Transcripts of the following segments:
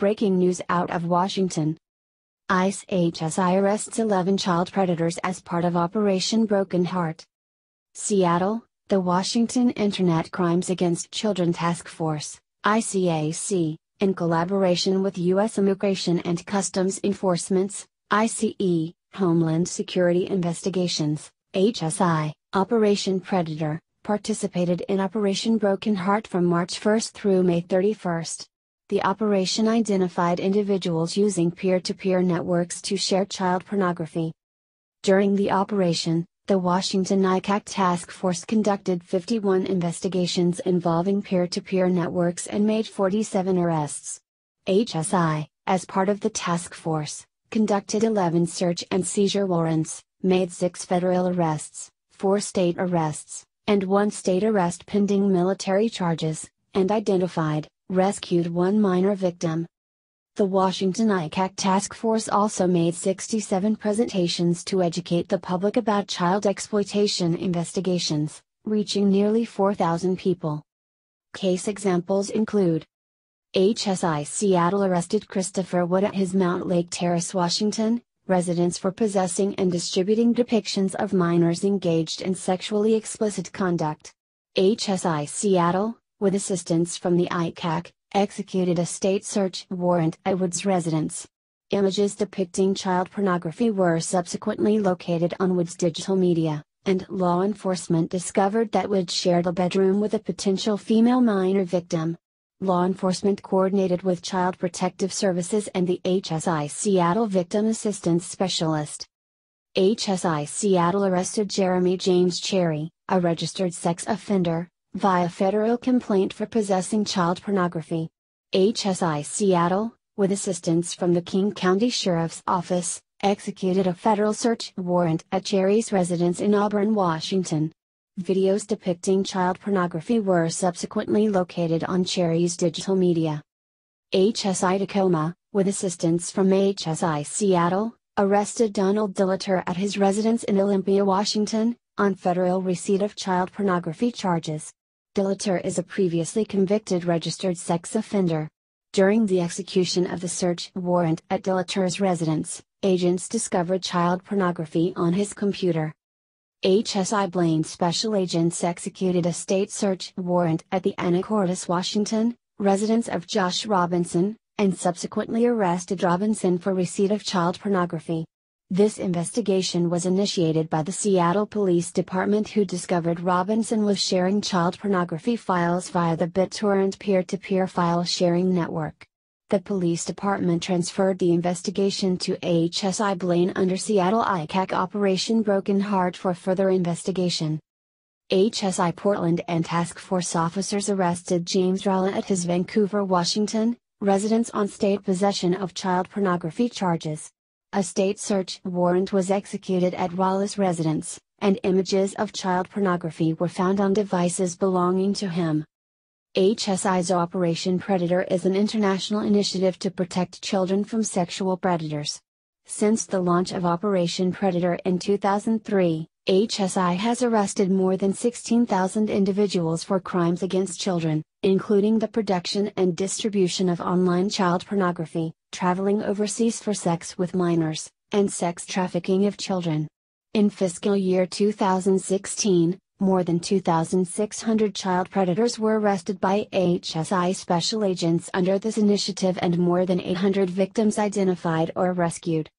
Breaking news out of Washington. ICE HSI arrests 11 child predators as part of Operation Broken Heart. Seattle, the Washington Internet Crimes Against Children Task Force, ICAC, in collaboration with U.S. Immigration and Customs Enforcements, ICE, Homeland Security Investigations, HSI, Operation Predator, participated in Operation Broken Heart from March 1 through May 31. The operation identified individuals using peer to peer networks to share child pornography. During the operation, the Washington ICAC Task Force conducted 51 investigations involving peer to peer networks and made 47 arrests. HSI, as part of the task force, conducted 11 search and seizure warrants, made 6 federal arrests, 4 state arrests, and one state arrest pending military charges, and identified, rescued one minor victim. The Washington ICAC Task Force also made 67 presentations to educate the public about child exploitation investigations, reaching nearly 4,000 people. Case examples include HSI Seattle arrested Christopher Wood at his Mountlake Terrace, Washington, residence for possessing and distributing depictions of minors engaged in sexually explicit conduct. HSI Seattle, with assistance from the ICAC, executed a state search warrant at Wood's residence. Images depicting child pornography were subsequently located on Wood's digital media, and law enforcement discovered that Wood shared a bedroom with a potential female minor victim law enforcement coordinated with Child Protective Services and the HSI Seattle Victim Assistance Specialist. HSI Seattle arrested Jeremy James Cherry, a registered sex offender, via federal complaint for possessing child pornography. HSI Seattle, with assistance from the King County Sheriff's Office, executed a federal search warrant at Cherry's residence in Auburn, Washington. Videos depicting child pornography were subsequently located on Cherry's digital media. HSI Tacoma, with assistance from HSI Seattle, arrested Donald Dilleter at his residence in Olympia, Washington, on federal receipt of child pornography charges. Dilleter is a previously convicted registered sex offender. During the execution of the search warrant at Dilleter's residence, agents discovered child pornography on his computer. HSI Blaine special agents executed a state search warrant at the Anacortes, Washington, residence of Josh Robinson, and subsequently arrested Robinson for receipt of child pornography. This investigation was initiated by the Seattle Police Department who discovered Robinson was sharing child pornography files via the BitTorrent peer-to-peer file sharing network. The police department transferred the investigation to HSI Blaine under Seattle ICAC Operation Broken Heart for further investigation. HSI Portland and task force officers arrested James Ralla at his Vancouver, Washington, residence on state possession of child pornography charges. A state search warrant was executed at Ralla's residence, and images of child pornography were found on devices belonging to him. HSI's Operation Predator is an international initiative to protect children from sexual predators. Since the launch of Operation Predator in 2003, HSI has arrested more than 16,000 individuals for crimes against children, including the production and distribution of online child pornography, traveling overseas for sex with minors, and sex trafficking of children. In fiscal year 2016, more than 2,600 child predators were arrested by HSI special agents under this initiative and more than 800 victims identified or rescued.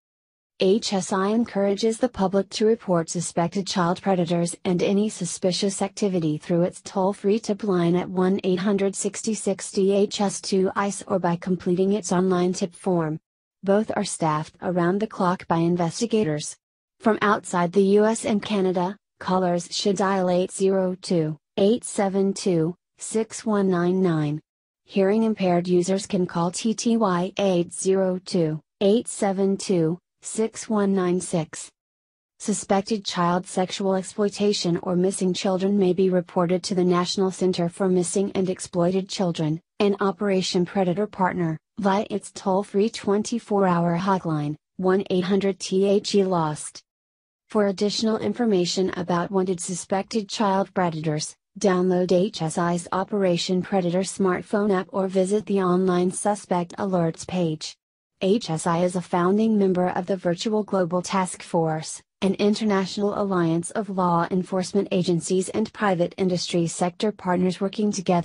HSI encourages the public to report suspected child predators and any suspicious activity through its toll free tip line at 1 800 DHS2 ICE or by completing its online tip form. Both are staffed around the clock by investigators. From outside the US and Canada, Callers should dial 802 872 6199. Hearing impaired users can call TTY 802 872 6196. Suspected child sexual exploitation or missing children may be reported to the National Center for Missing and Exploited Children, an Operation Predator partner, via its toll free 24 hour hotline, 1 800 THE Lost. For additional information about wanted suspected child predators, Download HSI's Operation Predator smartphone app or visit the online Suspect Alerts page. HSI is a founding member of the Virtual Global Task Force, an international alliance of law enforcement agencies and private industry sector partners working together